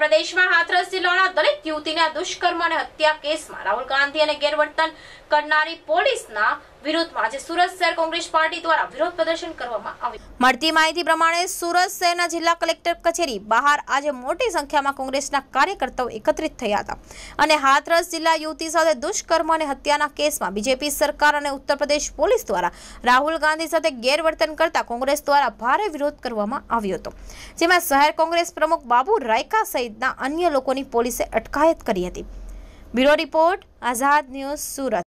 પ્રદેશમાં હાથરસ જિલ્લાના દલિત યુવતીના દુષ્કર્મ અને હત્યા કેસમાં રાહુલ ગાંધી અને ગેરવર્તન કરનારી પોલીસના વિરોધમાં આજે સુરત શહેર કોંગ્રેસ પાર્ટી દ્વારા વિરોધ પ્રદર્શન કરવામાં આવ્યું મળતી માહિતી પ્રમાણે સુરત શહેરના જિલ્લા કલેક્ટર કચેરી બહાર આજે મોટી સંખ્યામાં કોંગ્રેસના કાર્યકર્તાઓ એકત્રિત થયા હતા અને હાથરસ જિલ્લા યુવતી સાથે દુષ્કર્મ અને હત્યાના કેસમાં બીજેપી સરકાર અને ઉત્તર પ્રદેશ પોલીસ દ્વારા રાહુલ ગાંધી સાથે ગેરવર્તન કરતા કોંગ્રેસ દ્વારા ભારે વિરોધ કરવામાં આવ્યો હતો જેમાં શહેર કોંગ્રેસ પ્રમુખ બાબુ રાયકા સહિતના અન્ય લોકોની પોલીસે અટકાયત કરી હતી bureau report Azad news Surat